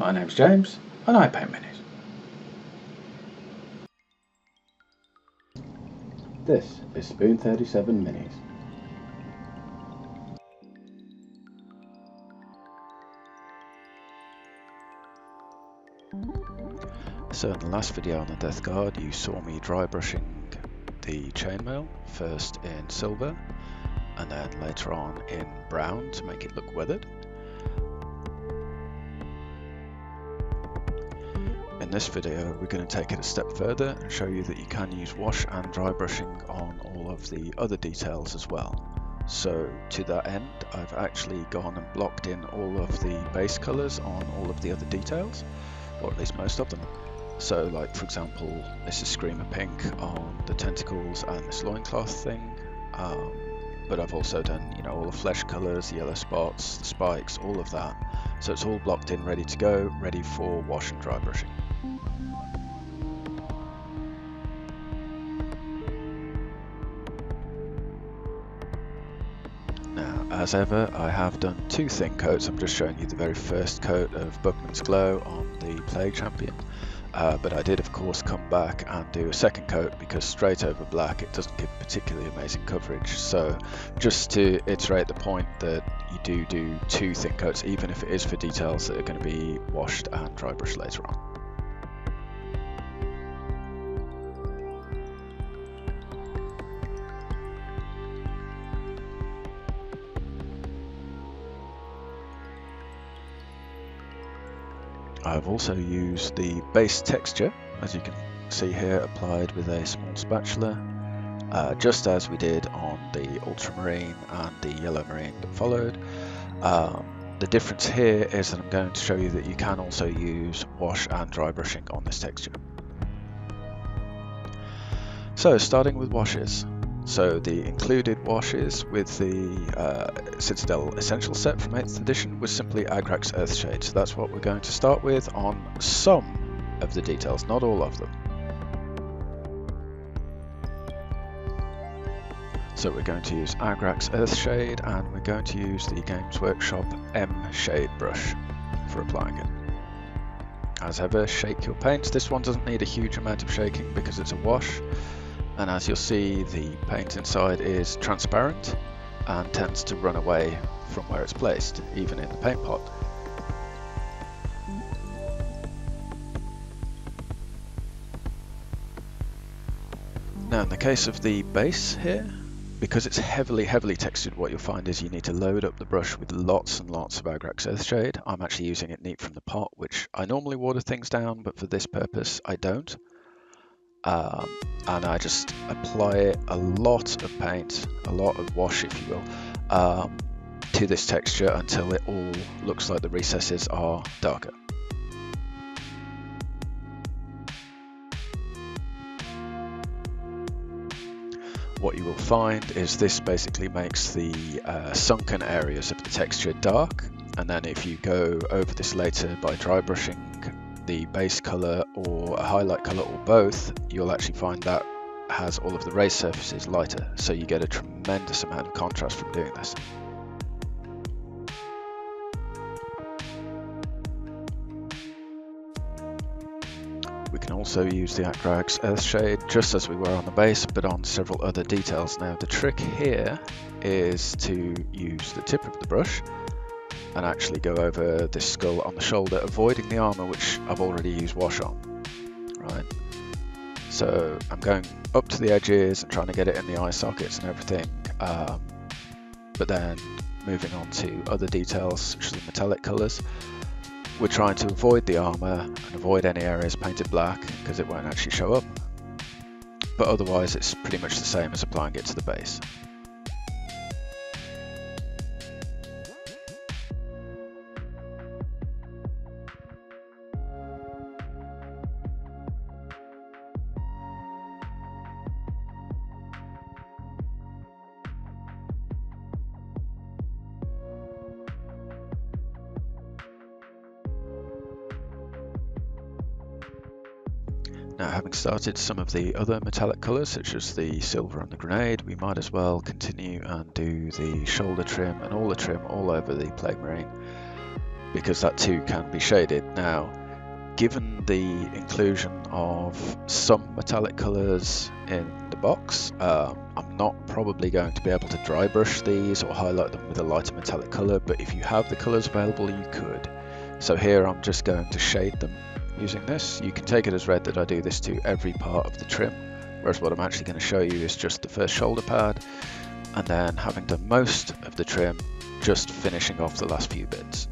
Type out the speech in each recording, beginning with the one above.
my name's James and I paint minis. This is Spoon 37 Minis. So in the last video on the Death Guard you saw me dry brushing the chainmail, first in silver and then later on in brown to make it look weathered. In this video we're going to take it a step further and show you that you can use wash and dry brushing on all of the other details as well. So to that end I've actually gone and blocked in all of the base colours on all of the other details, or at least most of them. So like for example this is Screamer Pink on the tentacles and this loincloth thing. Um, but I've also done you know all the flesh colours, the yellow spots, the spikes, all of that. So it's all blocked in, ready to go, ready for wash and dry brushing. Now, as ever, I have done two thin coats. I'm just showing you the very first coat of Bugman's Glow on the Plague Champion. Uh, but I did of course come back and do a second coat because straight over black it doesn't give particularly amazing coverage so just to iterate the point that you do do two thin coats even if it is for details that are going to be washed and dry brushed later on. I've also used the base texture, as you can see here, applied with a small spatula, uh, just as we did on the ultramarine and the yellow marine that followed. Um, the difference here is that I'm going to show you that you can also use wash and dry brushing on this texture. So starting with washes, so the included washes with the uh, Citadel Essential set from 8th edition was simply Agrax Earthshade. So that's what we're going to start with on some of the details, not all of them. So we're going to use Agrax Earthshade and we're going to use the Games Workshop M Shade brush for applying it. As ever, shake your paints. This one doesn't need a huge amount of shaking because it's a wash and as you'll see the paint inside is transparent and tends to run away from where it's placed, even in the paint pot. Now in the case of the base here, because it's heavily, heavily textured, what you'll find is you need to load up the brush with lots and lots of Agrax Earthshade. I'm actually using it neat from the pot, which I normally water things down, but for this purpose I don't um, and I just apply a lot of paint, a lot of wash if you will, um, to this texture until it all looks like the recesses are darker. What you will find is this basically makes the uh, sunken areas of the texture dark and then if you go over this later by dry brushing the base color or a highlight color or both, you'll actually find that has all of the raised surfaces lighter. So you get a tremendous amount of contrast from doing this. Can also use the Agrax Earthshade just as we were on the base, but on several other details. Now the trick here is to use the tip of the brush and actually go over this skull on the shoulder, avoiding the armor which I've already used wash on. Right. So I'm going up to the edges and trying to get it in the eye sockets and everything, um, but then moving on to other details such as the metallic colors. We're trying to avoid the armor and avoid any areas painted black because it won't actually show up. But otherwise it's pretty much the same as applying it to the base. Started some of the other metallic colours such as the silver on the grenade, we might as well continue and do the shoulder trim and all the trim all over the Plague Marine. because that too can be shaded. Now, given the inclusion of some metallic colours in the box, um, I'm not probably going to be able to dry brush these or highlight them with a lighter metallic colour, but if you have the colours available, you could. So here I'm just going to shade them using this. You can take it as read that I do this to every part of the trim, whereas what I'm actually going to show you is just the first shoulder pad, and then having done most of the trim, just finishing off the last few bits.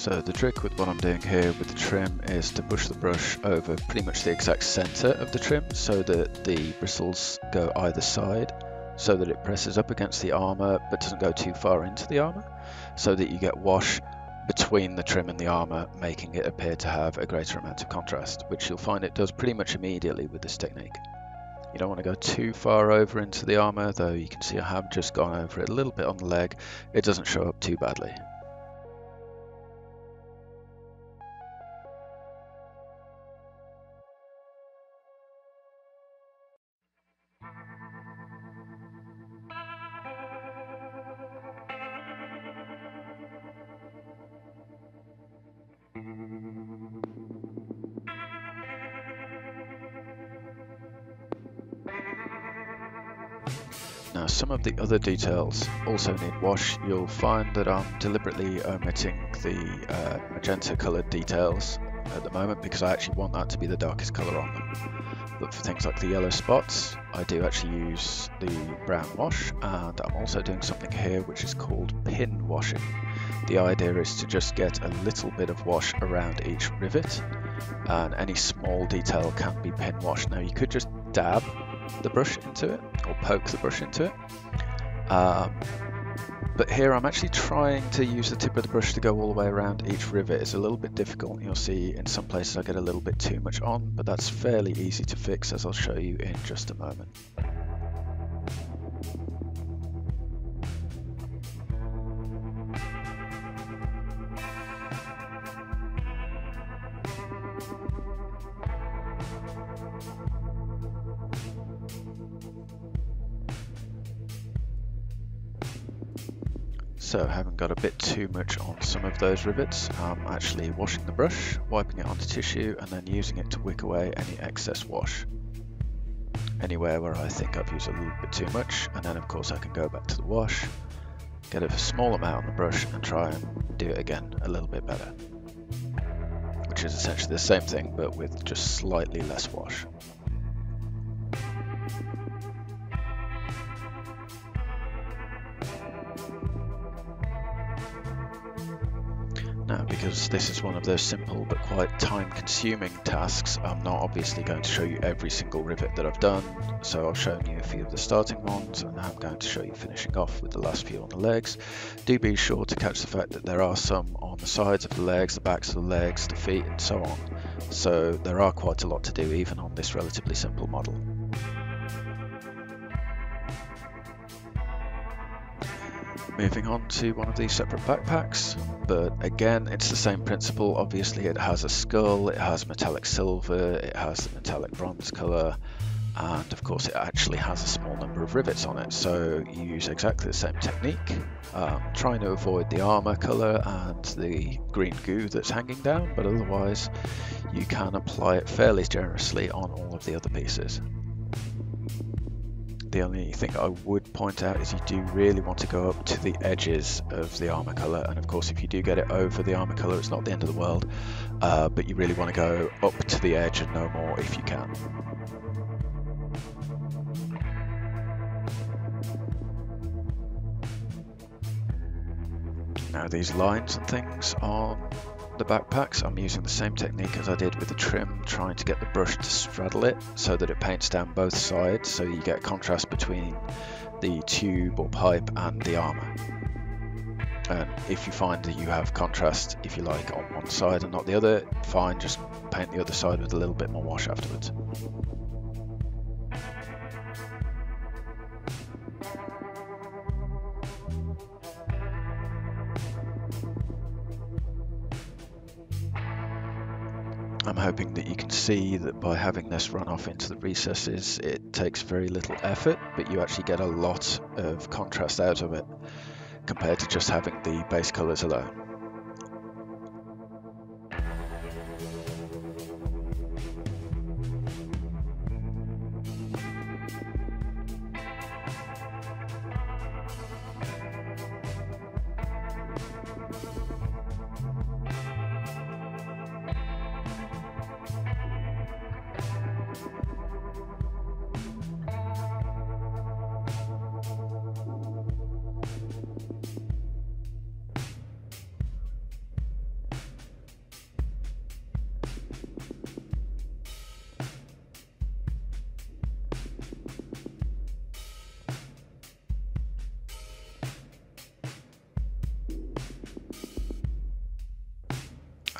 So the trick with what I'm doing here with the trim is to push the brush over pretty much the exact center of the trim so that the bristles go either side so that it presses up against the armor but doesn't go too far into the armor so that you get wash between the trim and the armor making it appear to have a greater amount of contrast which you'll find it does pretty much immediately with this technique. You don't want to go too far over into the armor though you can see I have just gone over it a little bit on the leg it doesn't show up too badly. Some of the other details also need wash. You'll find that I'm deliberately omitting the uh, magenta coloured details at the moment because I actually want that to be the darkest colour on them. But for things like the yellow spots, I do actually use the brown wash and I'm also doing something here which is called pin washing. The idea is to just get a little bit of wash around each rivet and any small detail can be pin washed. Now you could just dab the brush into it or poke the brush into it. Um, but here I'm actually trying to use the tip of the brush to go all the way around each rivet. It's a little bit difficult. You'll see in some places I get a little bit too much on, but that's fairly easy to fix as I'll show you in just a moment. So having got a bit too much on some of those rivets, I'm actually washing the brush, wiping it onto tissue and then using it to wick away any excess wash. Anywhere where I think I've used a little bit too much and then of course I can go back to the wash, get a small amount on the brush and try and do it again a little bit better. Which is essentially the same thing but with just slightly less wash. Because this is one of those simple but quite time-consuming tasks, I'm not obviously going to show you every single rivet that I've done, so I've shown you a few of the starting ones, and now I'm going to show you finishing off with the last few on the legs. Do be sure to catch the fact that there are some on the sides of the legs, the backs of the legs, the feet, and so on. So there are quite a lot to do even on this relatively simple model. Moving on to one of these separate backpacks, but again it's the same principle. Obviously it has a skull, it has metallic silver, it has the metallic bronze colour, and of course it actually has a small number of rivets on it so you use exactly the same technique um, trying to avoid the armor color and the green goo that's hanging down but otherwise you can apply it fairly generously on all of the other pieces the only thing I would point out is you do really want to go up to the edges of the armor color and of course if you do get it over the armor color it's not the end of the world uh, but you really want to go up to the edge and no more if you can. Now these lines and things on the backpacks, I'm using the same technique as I did with the trim, trying to get the brush to straddle it so that it paints down both sides so you get contrast between the tube or pipe and the armour. And if you find that you have contrast, if you like, on one side and not the other, fine, just paint the other side with a little bit more wash afterwards. I'm hoping that you can see that by having this run off into the recesses, it takes very little effort, but you actually get a lot of contrast out of it compared to just having the base colors alone.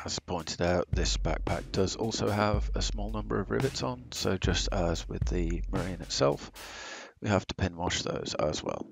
As pointed out, this backpack does also have a small number of rivets on, so just as with the Marine itself, we have to pin wash those as well.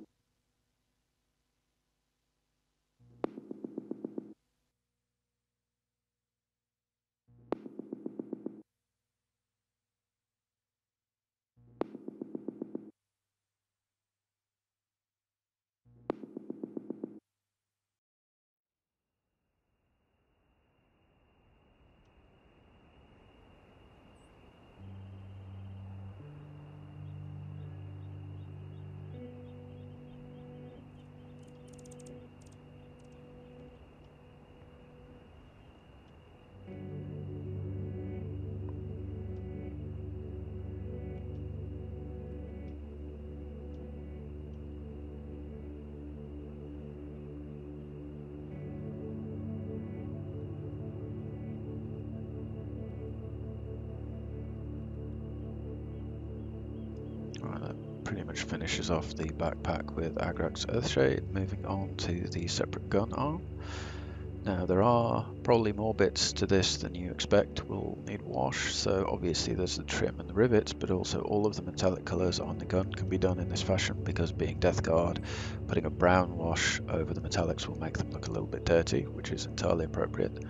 Finishes off the backpack with Agrax Earthshade. Moving on to the separate gun arm. Now there are probably more bits to this than you expect will need wash, so obviously there's the trim and the rivets, but also all of the metallic colours on the gun can be done in this fashion because being Death Guard, putting a brown wash over the metallics will make them look a little bit dirty, which is entirely appropriate.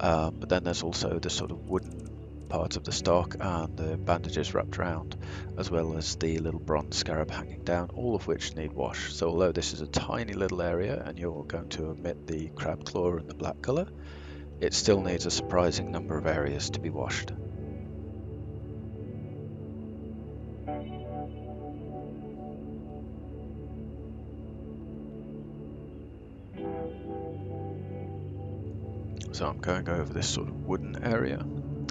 Um, but then there's also the sort of wooden parts of the stock and the bandages wrapped around, as well as the little bronze scarab hanging down, all of which need wash. So although this is a tiny little area and you're going to omit the crab claw and the black colour, it still needs a surprising number of areas to be washed. So I'm going over this sort of wooden area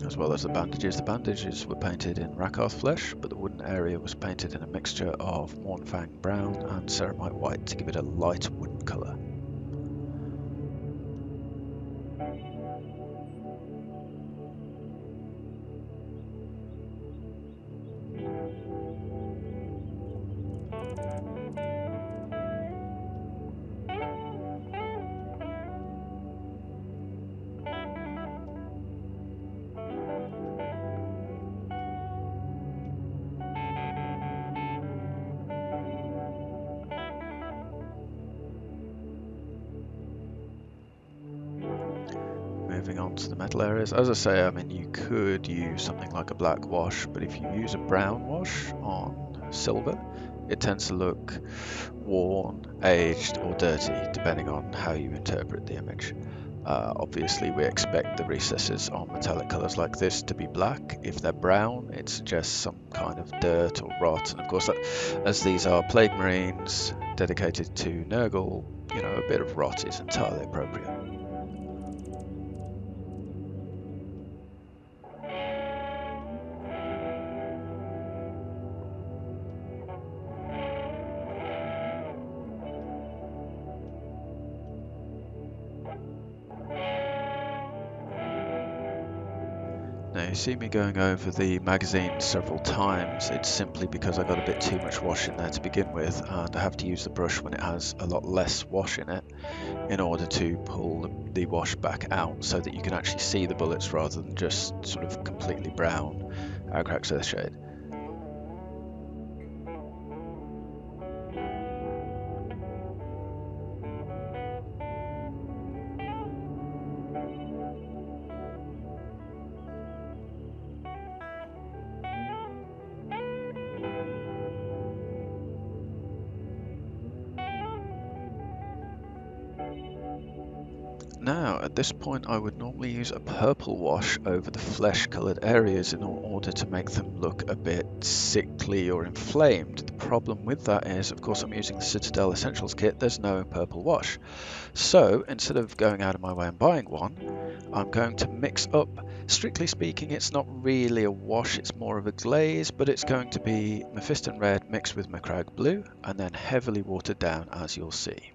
as well as the bandages. The bandages were painted in Rakarth flesh, but the wooden area was painted in a mixture of Mournfang brown and Ceramite white to give it a light wooden colour. Moving on to the metal areas. As I say, I mean, you could use something like a black wash, but if you use a brown wash on silver, it tends to look worn, aged, or dirty, depending on how you interpret the image. Uh, obviously, we expect the recesses on metallic colours like this to be black. If they're brown, it suggests some kind of dirt or rot. And of course, as these are Plague Marines dedicated to Nurgle, you know, a bit of rot is entirely appropriate. You see me going over the magazine several times, it's simply because I got a bit too much wash in there to begin with and I have to use the brush when it has a lot less wash in it in order to pull the wash back out so that you can actually see the bullets rather than just sort of completely brown Agrax Earthshade. Now, at this point I would normally use a purple wash over the flesh coloured areas in order to make them look a bit sickly or inflamed. The problem with that is, of course I'm using the Citadel Essentials kit, there's no purple wash. So, instead of going out of my way and buying one, I'm going to mix up, strictly speaking it's not really a wash, it's more of a glaze, but it's going to be Mephiston Red mixed with Macragge Blue, and then heavily watered down as you'll see.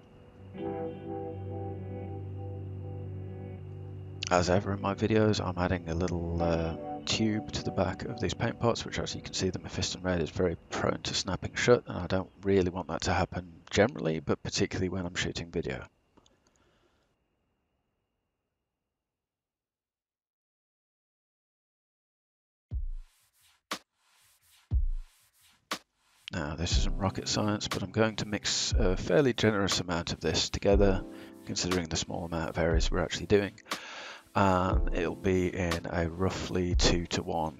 As ever in my videos, I'm adding a little uh, tube to the back of these paint pots, which as you can see the Mephiston Red is very prone to snapping shut, and I don't really want that to happen generally, but particularly when I'm shooting video. Now this isn't rocket science, but I'm going to mix a fairly generous amount of this together, considering the small amount of areas we're actually doing and it'll be in a roughly 2 to 1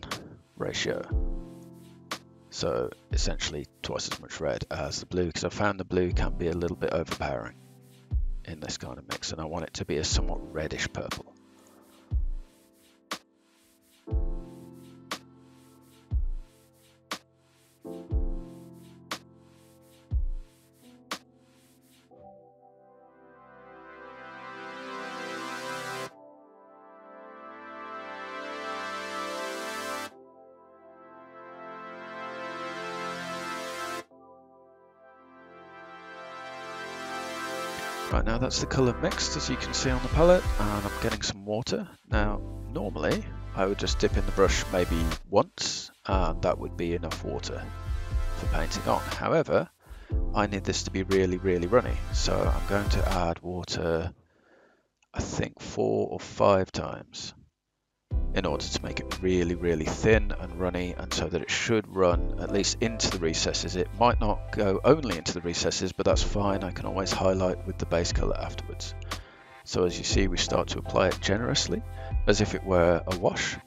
ratio. So essentially twice as much red as the blue because I found the blue can be a little bit overpowering in this kind of mix and I want it to be a somewhat reddish purple. That's the colour mixed as you can see on the palette and I'm getting some water. Now normally I would just dip in the brush maybe once and that would be enough water for painting on. However, I need this to be really really runny so I'm going to add water I think four or five times in order to make it really, really thin and runny and so that it should run at least into the recesses. It might not go only into the recesses, but that's fine. I can always highlight with the base color afterwards. So as you see, we start to apply it generously as if it were a wash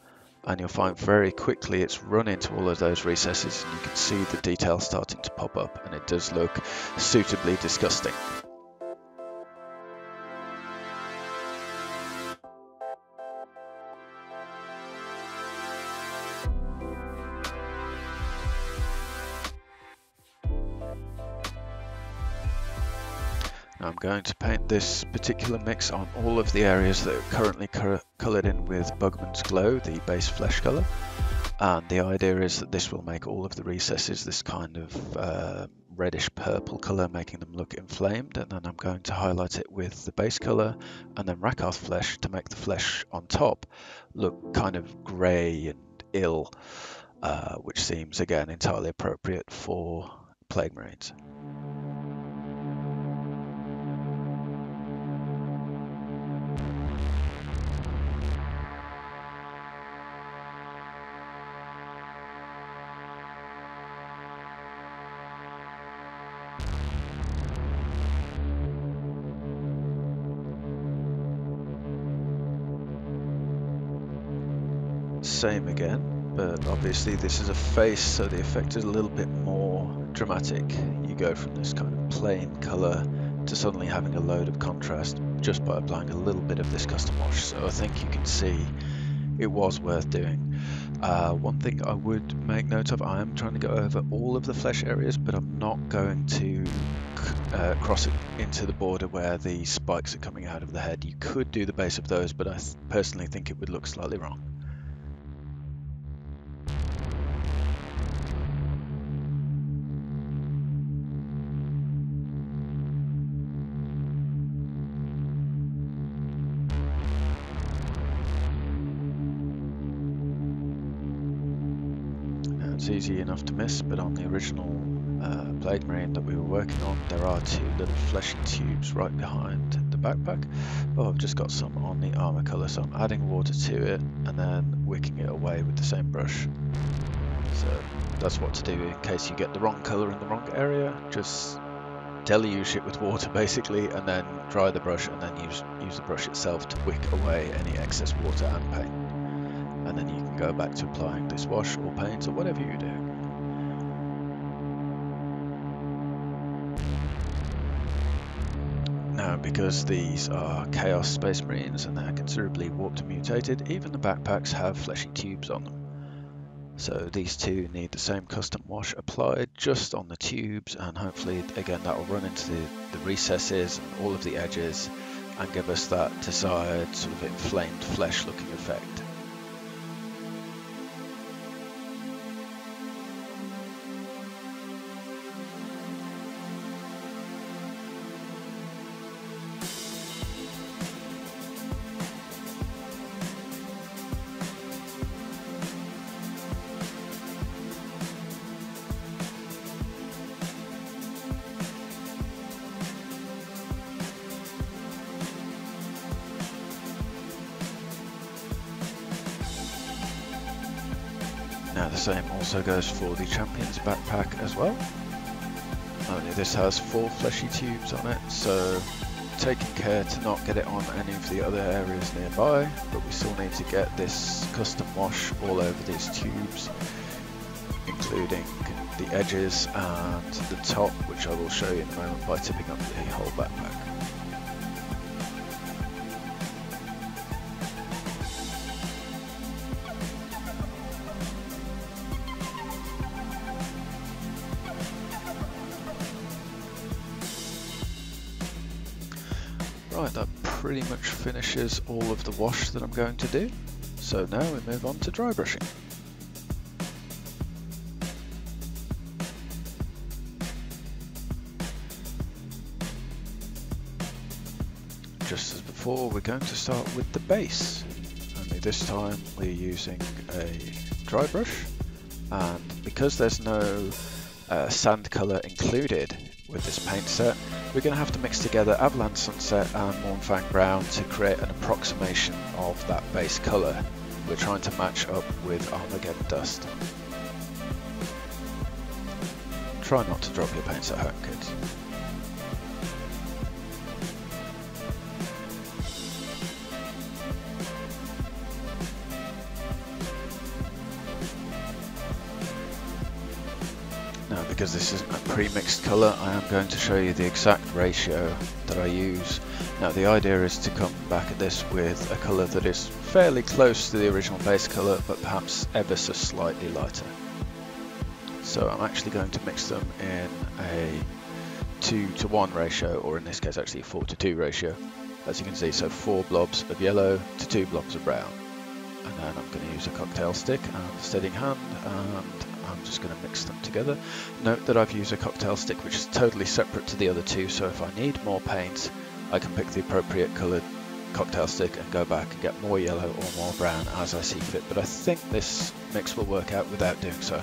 and you'll find very quickly it's run into all of those recesses and you can see the detail starting to pop up and it does look suitably disgusting. Going to paint this particular mix on all of the areas that are currently coloured in with Bugman's Glow, the base flesh colour. And the idea is that this will make all of the recesses this kind of uh, reddish purple colour, making them look inflamed. And then I'm going to highlight it with the base colour and then Rakarth flesh to make the flesh on top look kind of grey and ill, uh, which seems again entirely appropriate for Plague Marines. Same again, but obviously this is a face, so the effect is a little bit more dramatic. You go from this kind of plain colour to suddenly having a load of contrast just by applying a little bit of this custom wash. So I think you can see it was worth doing. Uh, one thing I would make note of, I am trying to go over all of the flesh areas, but I'm not going to uh, cross it into the border where the spikes are coming out of the head. You could do the base of those, but I personally think it would look slightly wrong. One's easy enough to miss, but on the original uh, Plague Marine that we were working on, there are two little fleshy tubes right behind the backpack. Oh, I've just got some on the armor colour, so I'm adding water to it and then wicking it away with the same brush. So that's what to do in case you get the wrong colour in the wrong area. Just deluge it with water basically and then dry the brush and then use, use the brush itself to wick away any excess water and paint. Can go back to applying this wash or paint or whatever you do. Now, because these are Chaos Space Marines and they're considerably warped and mutated, even the backpacks have fleshy tubes on them. So these two need the same custom wash applied just on the tubes and hopefully again that will run into the, the recesses and all of the edges and give us that desired sort of inflamed flesh looking effect. Also goes for the Champion's backpack as well. Only this has four fleshy tubes on it, so taking care to not get it on any of the other areas nearby, but we still need to get this custom wash all over these tubes, including the edges and the top, which I will show you in a moment by tipping up the whole backpack. Pretty much finishes all of the wash that I'm going to do. So now we move on to dry brushing. Just as before, we're going to start with the base. Only this time we're using a dry brush, and because there's no uh, sand colour included with this paint set, we're going to have to mix together Averland Sunset and Mournfang Brown to create an approximation of that base colour. We're trying to match up with Armageddon Dust. Try not to drop your paints at home, kids. Because this isn't a pre-mixed colour I am going to show you the exact ratio that I use. Now the idea is to come back at this with a colour that is fairly close to the original base colour but perhaps ever so slightly lighter. So I'm actually going to mix them in a 2 to 1 ratio or in this case actually a 4 to 2 ratio as you can see so 4 blobs of yellow to 2 blobs of brown and then I'm going to use a cocktail stick and a steadying hand and I'm just going to mix them together. Note that I've used a cocktail stick which is totally separate to the other two, so if I need more paint, I can pick the appropriate coloured cocktail stick and go back and get more yellow or more brown as I see fit, but I think this mix will work out without doing so.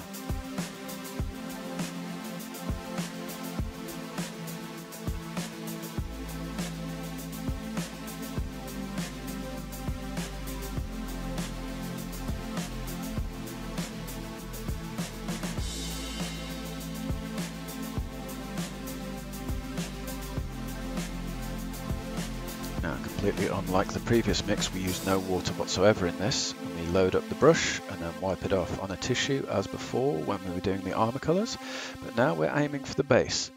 Completely unlike the previous mix, we use no water whatsoever in this, and we load up the brush and then wipe it off on a tissue as before when we were doing the armor colors, but now we're aiming for the base.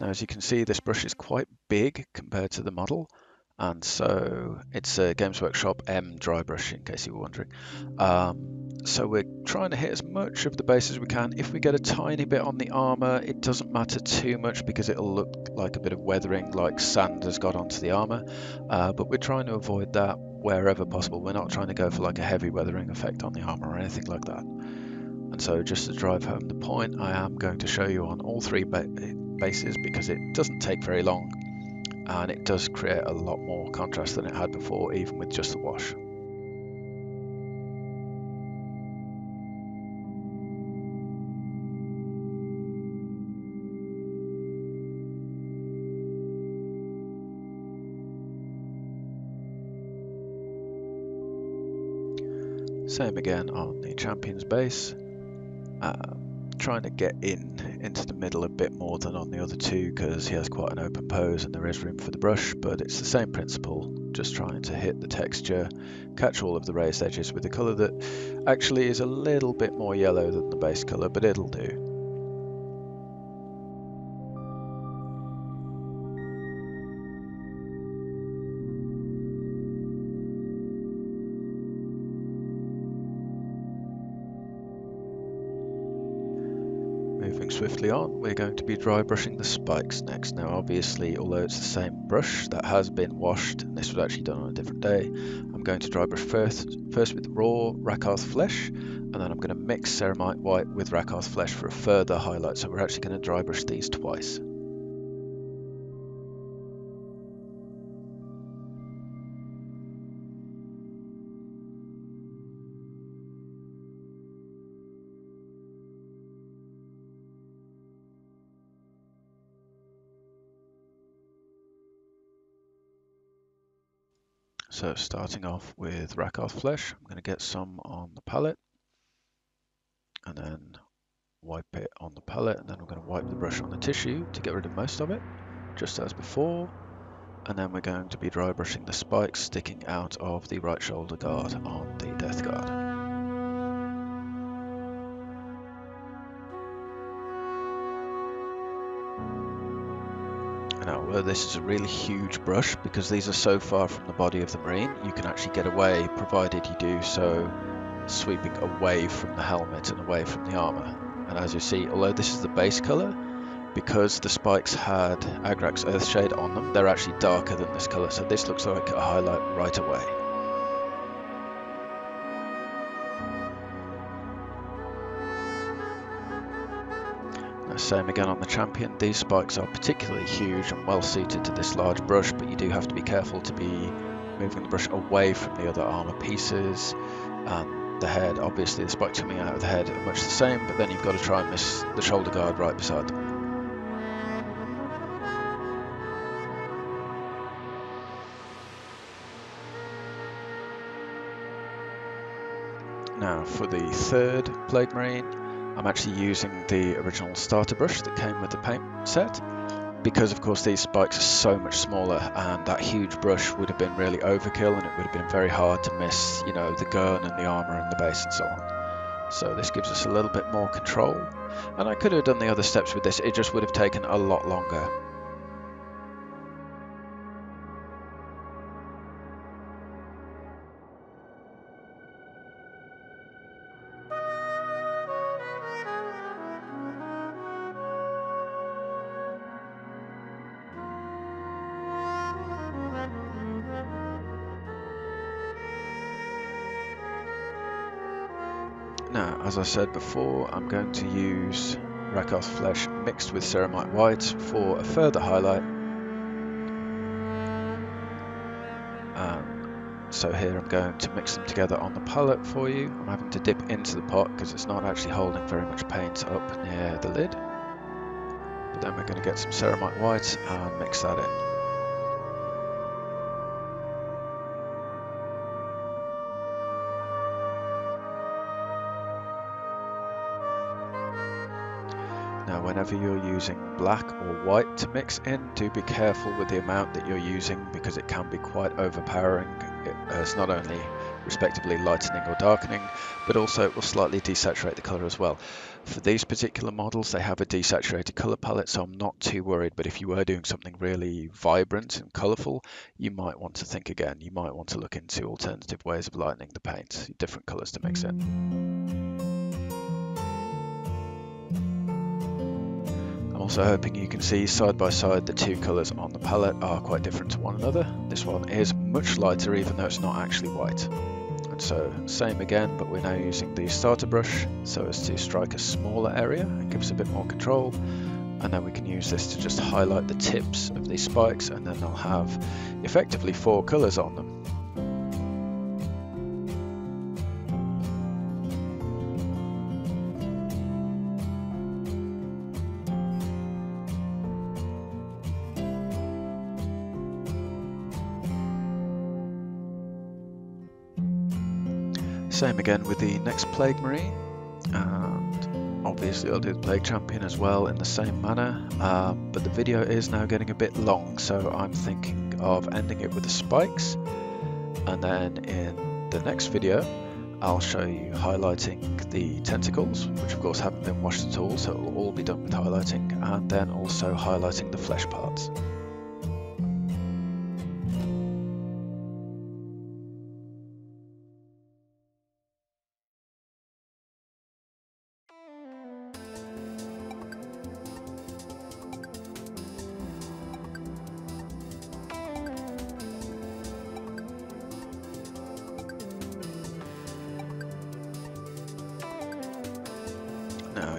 Now, as you can see, this brush is quite big compared to the model, and so it's a Games Workshop M dry brush in case you were wondering. Um, so we're trying to hit as much of the base as we can. If we get a tiny bit on the armor, it doesn't matter too much because it'll look like a bit of weathering, like sand has got onto the armor. Uh, but we're trying to avoid that wherever possible. We're not trying to go for like a heavy weathering effect on the armor or anything like that. And so just to drive home the point, I am going to show you on all three ba bases because it doesn't take very long and it does create a lot more contrast than it had before, even with just the wash. Same again on the champion's base. Uh, trying to get in into the middle a bit more than on the other two because he has quite an open pose and there is room for the brush, but it's the same principle, just trying to hit the texture, catch all of the raised edges with a colour that actually is a little bit more yellow than the base colour, but it'll do. Swiftly on, we're going to be dry brushing the spikes next. Now obviously, although it's the same brush that has been washed, and this was actually done on a different day, I'm going to dry brush first, first with raw Rakarth flesh, and then I'm going to mix ceramite white with Rakarth flesh for a further highlight. So we're actually going to dry brush these twice. So starting off with Rakarth flesh, I'm going to get some on the palette and then wipe it on the palette and then we're going to wipe the brush on the tissue to get rid of most of it, just as before. And then we're going to be dry brushing the spikes sticking out of the right shoulder guard on the death guard. Now, this is a really huge brush, because these are so far from the body of the Marine, you can actually get away, provided you do so sweeping away from the helmet and away from the armour. And as you see, although this is the base colour, because the spikes had Agrax Earthshade on them, they're actually darker than this colour, so this looks like a highlight right away. Same again on the champion. These spikes are particularly huge and well suited to this large brush, but you do have to be careful to be moving the brush away from the other armor pieces. And the head, obviously the spikes coming out of the head are much the same, but then you've got to try and miss the shoulder guard right beside them. Now for the third Plague Marine, I'm actually using the original starter brush that came with the paint set because of course these spikes are so much smaller and that huge brush would have been really overkill and it would have been very hard to miss you know the gun and the armor and the base and so on. So this gives us a little bit more control. And I could have done the other steps with this. It just would have taken a lot longer as I said before, I'm going to use Rakarth Flesh mixed with Ceramite White for a further highlight. Um, so here I'm going to mix them together on the palette for you. I'm having to dip into the pot because it's not actually holding very much paint up near the lid. But then we're going to get some Ceramite White and mix that in. Whenever you're using black or white to mix in, do be careful with the amount that you're using because it can be quite overpowering. Uh, it's not only respectively lightening or darkening, but also it will slightly desaturate the colour as well. For these particular models, they have a desaturated colour palette, so I'm not too worried, but if you were doing something really vibrant and colourful, you might want to think again. You might want to look into alternative ways of lightening the paint, different colours to mix in. Also hoping you can see side by side the two colours on the palette are quite different to one another. This one is much lighter even though it's not actually white. And so same again but we're now using the starter brush so as to strike a smaller area and give us a bit more control and then we can use this to just highlight the tips of these spikes and then they'll have effectively four colours on them. Again with the next Plague Marine, and obviously I'll do the Plague Champion as well in the same manner, um, but the video is now getting a bit long, so I'm thinking of ending it with the spikes, and then in the next video I'll show you highlighting the tentacles, which of course haven't been washed at all, so it will all be done with highlighting, and then also highlighting the flesh parts.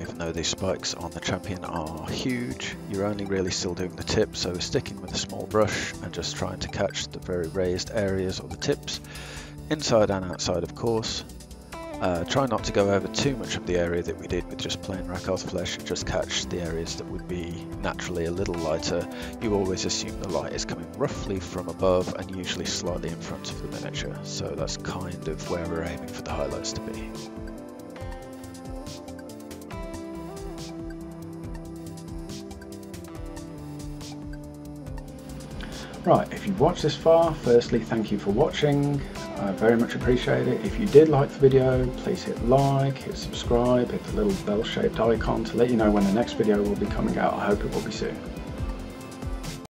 Even though these spikes on the champion are huge, you're only really still doing the tip, so we're sticking with a small brush and just trying to catch the very raised areas of the tips, inside and outside of course. Uh, try not to go over too much of the area that we did with just plain Rakarth flesh, just catch the areas that would be naturally a little lighter. You always assume the light is coming roughly from above and usually slightly in front of the miniature, so that's kind of where we're aiming for the highlights to be. Right, if you've watched this far, firstly, thank you for watching. I very much appreciate it. If you did like the video, please hit like, hit subscribe, hit the little bell-shaped icon to let you know when the next video will be coming out. I hope it will be soon.